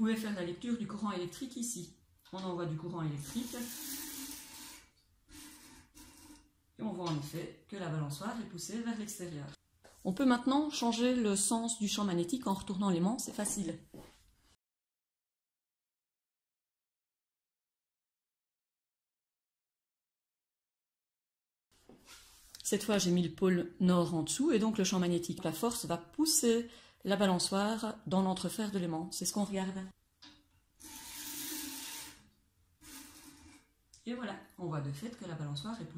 pouvez faire la lecture du courant électrique ici. On envoie du courant électrique et on voit en effet que la balançoire est poussée vers l'extérieur. On peut maintenant changer le sens du champ magnétique en retournant l'aimant, c'est facile. Cette fois, j'ai mis le pôle nord en dessous et donc le champ magnétique, la force va pousser la balançoire dans l'entrefer de l'aimant. C'est ce qu'on regarde. Et voilà, on voit de fait que la balançoire est